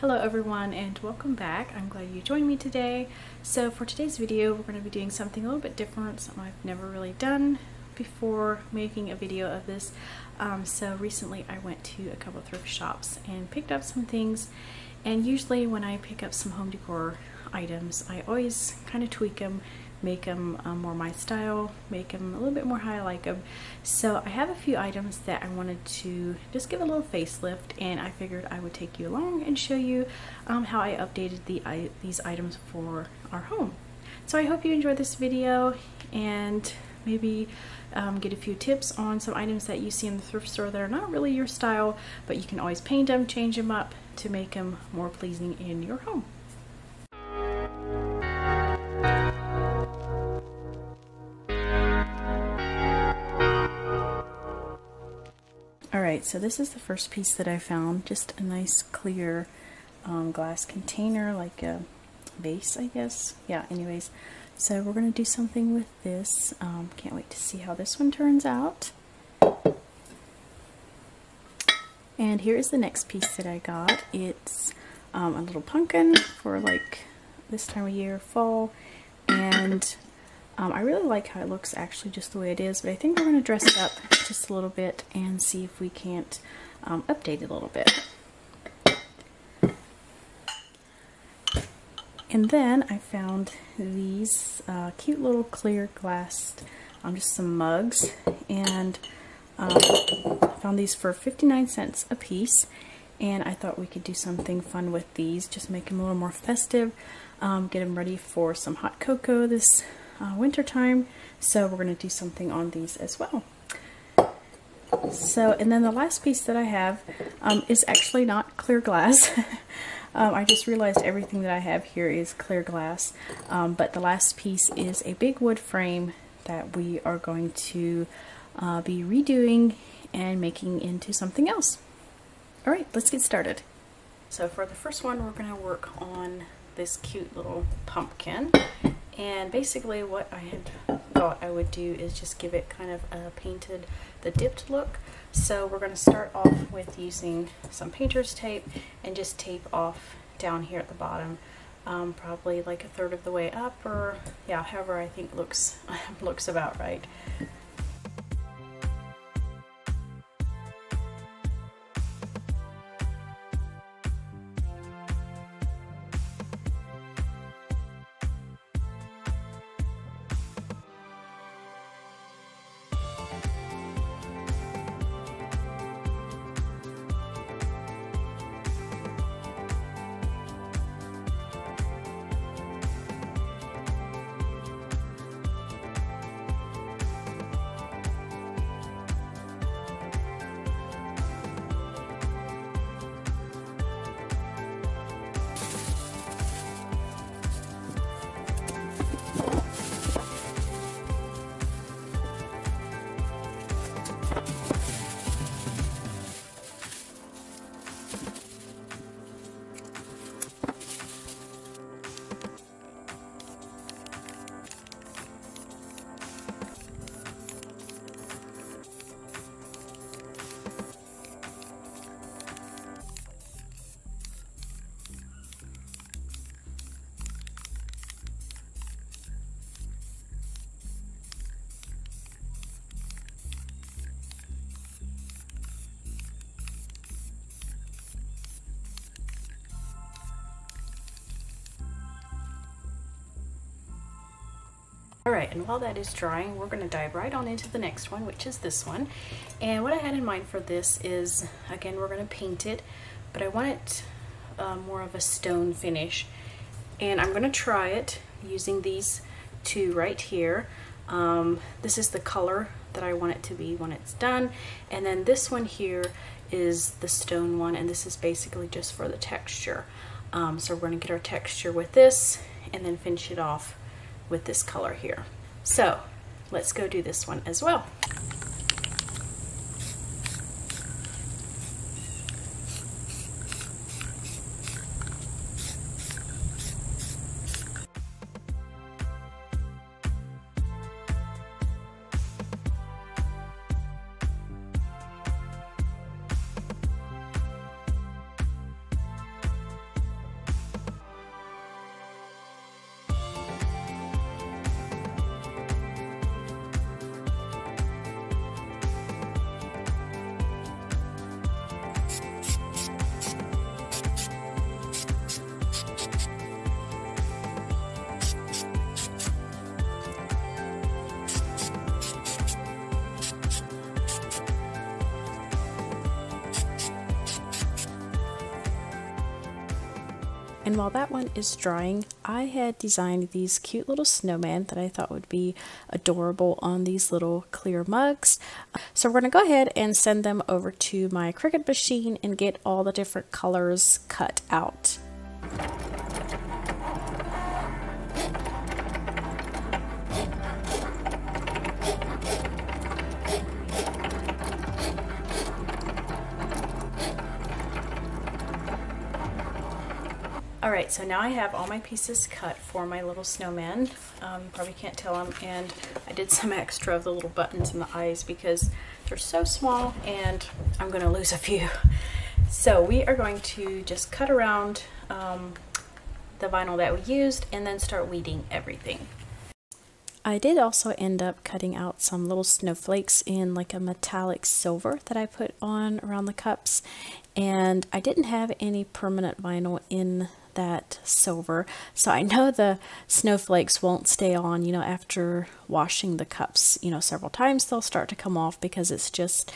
Hello everyone and welcome back. I'm glad you joined me today. So for today's video we're going to be doing something a little bit different, something I've never really done before making a video of this. Um, so recently I went to a couple thrift shops and picked up some things and usually when I pick up some home decor items I always kind of tweak them make them um, more my style, make them a little bit more how I like them. So I have a few items that I wanted to just give a little facelift and I figured I would take you along and show you um, how I updated the I, these items for our home. So I hope you enjoyed this video and maybe um, get a few tips on some items that you see in the thrift store that are not really your style, but you can always paint them, change them up to make them more pleasing in your home. Alright, so this is the first piece that I found. Just a nice clear um, glass container, like a vase, I guess. Yeah, anyways. So we're going to do something with this. Um, can't wait to see how this one turns out. And here is the next piece that I got. It's um, a little pumpkin for like this time of year, fall. And um, I really like how it looks actually just the way it is, but I think we're going to dress it up just a little bit and see if we can't um, update it a little bit. And then I found these uh, cute little clear glass, um, just some mugs, and um, found these for 59 cents a piece. And I thought we could do something fun with these, just make them a little more festive, um, get them ready for some hot cocoa this uh, winter time. So we're going to do something on these as well. So, and then the last piece that I have um, is actually not clear glass. um, I just realized everything that I have here is clear glass. Um, but the last piece is a big wood frame that we are going to uh, be redoing and making into something else. Alright, let's get started. So for the first one, we're going to work on this cute little pumpkin. And basically what I had thought I would do is just give it kind of a painted, the dipped look. So we're going to start off with using some painter's tape and just tape off down here at the bottom. Um, probably like a third of the way up or yeah, however I think looks looks about right. All right, and while that is drying, we're gonna dive right on into the next one, which is this one. And what I had in mind for this is, again, we're gonna paint it, but I want it uh, more of a stone finish. And I'm gonna try it using these two right here. Um, this is the color that I want it to be when it's done. And then this one here is the stone one, and this is basically just for the texture. Um, so we're gonna get our texture with this and then finish it off with this color here. So let's go do this one as well. And while that one is drying, I had designed these cute little snowmen that I thought would be adorable on these little clear mugs. So we're going to go ahead and send them over to my Cricut machine and get all the different colors cut out. Alright, so now I have all my pieces cut for my little snowman. Um, probably can't tell them. And I did some extra of the little buttons in the eyes because they're so small and I'm going to lose a few. So we are going to just cut around um, the vinyl that we used and then start weeding everything. I did also end up cutting out some little snowflakes in like a metallic silver that I put on around the cups and I didn't have any permanent vinyl in that silver. So I know the snowflakes won't stay on, you know, after washing the cups, you know, several times they'll start to come off because it's just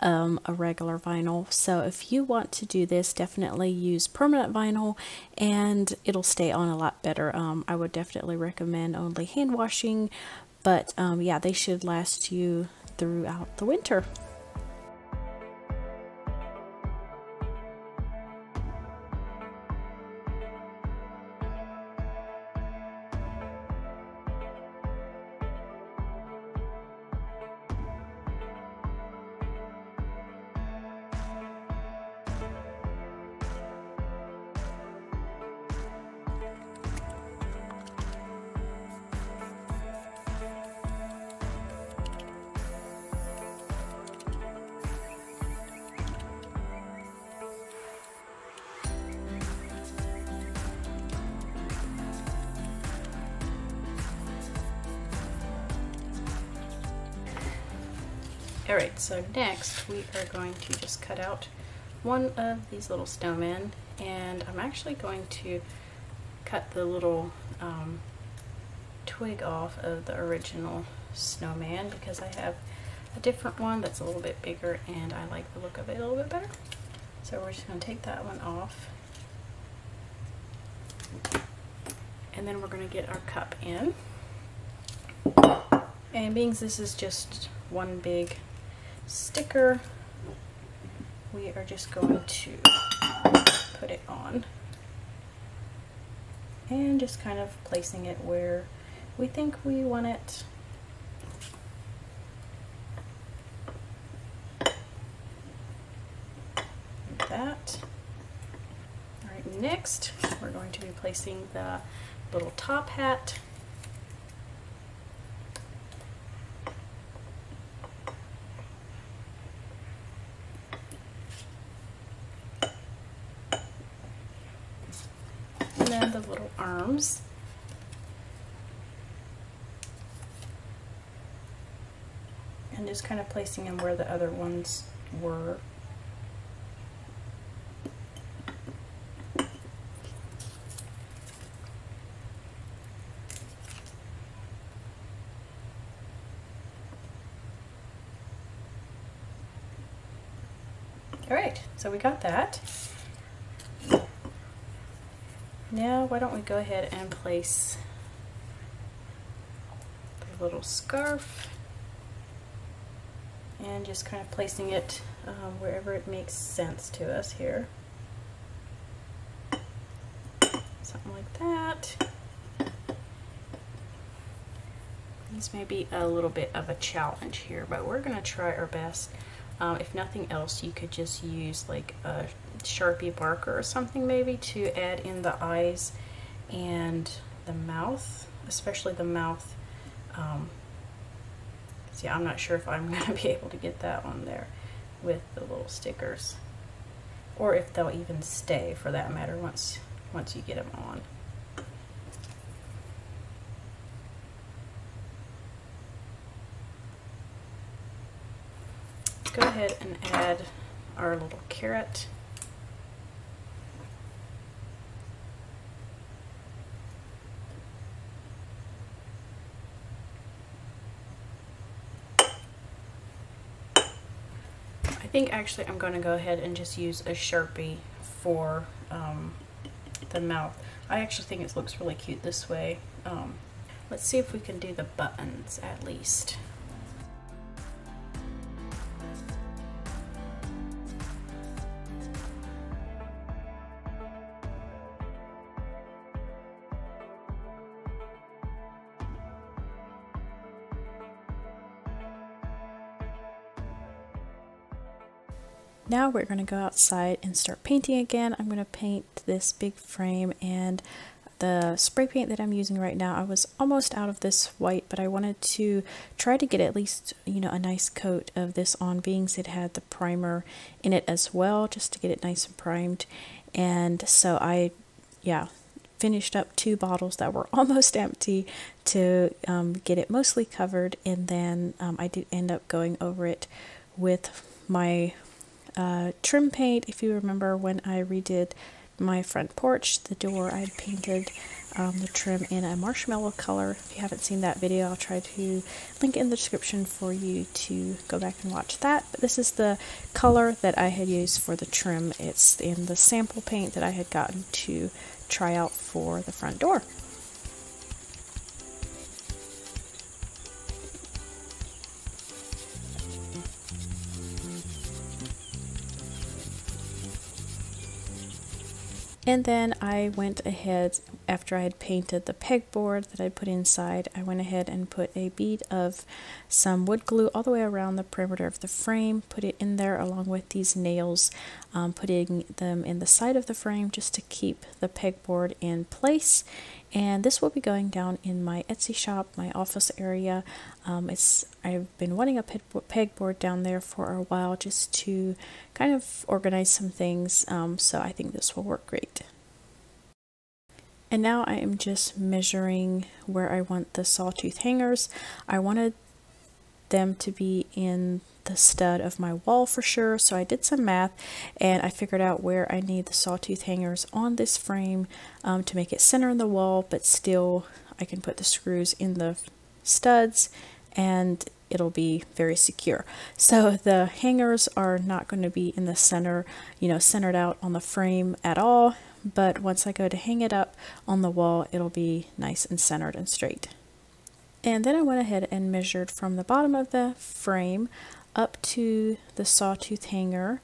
um, a regular vinyl. So if you want to do this, definitely use permanent vinyl and it'll stay on a lot better. Um, I would definitely recommend only hand washing, but um, yeah, they should last you throughout the winter. Alright, so next we are going to just cut out one of these little snowmen and I'm actually going to cut the little um, twig off of the original snowman because I have a different one that's a little bit bigger and I like the look of it a little bit better. So we're just going to take that one off and then we're going to get our cup in. And being this is just one big sticker, we are just going to put it on and just kind of placing it where we think we want it. Like that. All right, next we're going to be placing the little top hat the little arms. And just kind of placing them where the other ones were. All right, so we got that. Now why don't we go ahead and place the little scarf and just kind of placing it um, wherever it makes sense to us here. Something like that. This may be a little bit of a challenge here, but we're going to try our best. Um, if nothing else, you could just use like a Sharpie marker or something maybe to add in the eyes and the mouth, especially the mouth. Um, see, I'm not sure if I'm going to be able to get that on there with the little stickers or if they'll even stay for that matter once once you get them on. Go ahead and add our little carrot. Think actually I'm going to go ahead and just use a Sharpie for um, the mouth. I actually think it looks really cute this way. Um, let's see if we can do the buttons at least. Now we're going to go outside and start painting again. I'm going to paint this big frame and the spray paint that I'm using right now, I was almost out of this white, but I wanted to try to get at least, you know, a nice coat of this on being it had the primer in it as well, just to get it nice and primed. And so I, yeah, finished up two bottles that were almost empty to um, get it mostly covered. And then um, I did end up going over it with my uh, trim paint. If you remember when I redid my front porch, the door, I had painted um, the trim in a marshmallow color. If you haven't seen that video, I'll try to link in the description for you to go back and watch that. But this is the color that I had used for the trim. It's in the sample paint that I had gotten to try out for the front door. And then I went ahead, after I had painted the pegboard that I put inside, I went ahead and put a bead of some wood glue all the way around the perimeter of the frame, put it in there along with these nails, um, putting them in the side of the frame just to keep the pegboard in place and this will be going down in my Etsy shop, my office area. Um, it's I've been wanting a pegboard down there for a while just to kind of organize some things, um, so I think this will work great. And now I am just measuring where I want the sawtooth hangers. I wanted them to be in the stud of my wall for sure. So I did some math and I figured out where I need the sawtooth hangers on this frame um, to make it center in the wall, but still I can put the screws in the studs and it'll be very secure. So the hangers are not going to be in the center, you know, centered out on the frame at all. But once I go to hang it up on the wall, it'll be nice and centered and straight. And then I went ahead and measured from the bottom of the frame up to the sawtooth hanger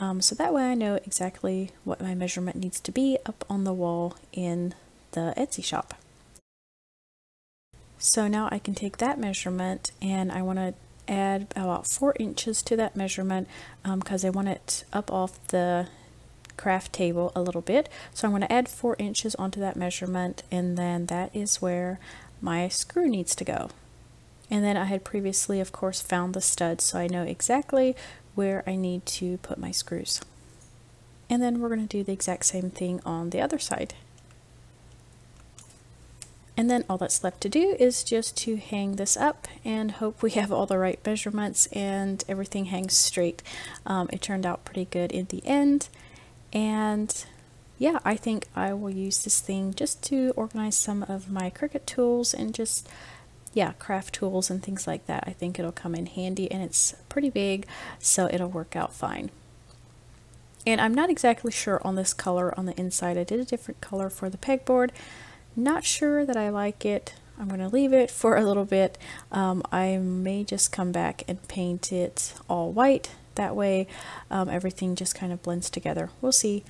um, so that way I know exactly what my measurement needs to be up on the wall in the Etsy shop. So now I can take that measurement and I want to add about 4 inches to that measurement because um, I want it up off the craft table a little bit. So I'm going to add 4 inches onto that measurement and then that is where my screw needs to go. And then I had previously, of course, found the studs, so I know exactly where I need to put my screws. And then we're going to do the exact same thing on the other side. And then all that's left to do is just to hang this up and hope we have all the right measurements and everything hangs straight. Um, it turned out pretty good in the end. And yeah, I think I will use this thing just to organize some of my Cricut tools and just yeah, craft tools and things like that. I think it'll come in handy and it's pretty big, so it'll work out fine. And I'm not exactly sure on this color on the inside. I did a different color for the pegboard. Not sure that I like it. I'm going to leave it for a little bit. Um, I may just come back and paint it all white. That way um, everything just kind of blends together. We'll see.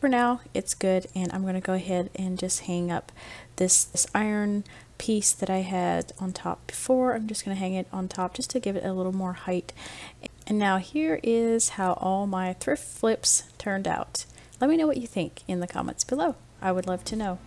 For now, it's good, and I'm going to go ahead and just hang up this, this iron piece that I had on top before. I'm just going to hang it on top just to give it a little more height. And now here is how all my thrift flips turned out. Let me know what you think in the comments below. I would love to know.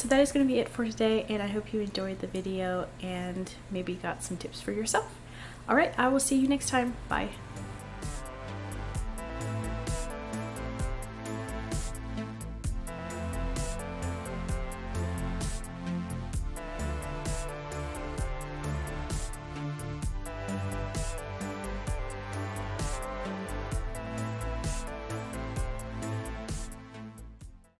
So that is going to be it for today and I hope you enjoyed the video and maybe got some tips for yourself. Alright, I will see you next time. Bye.